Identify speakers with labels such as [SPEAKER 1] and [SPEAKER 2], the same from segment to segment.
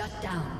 [SPEAKER 1] Shut down.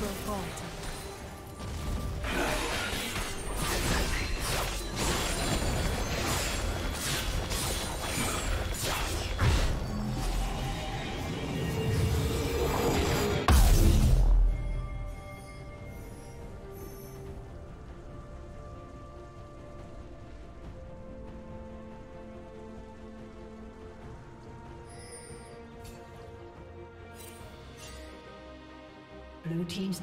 [SPEAKER 2] Never falter.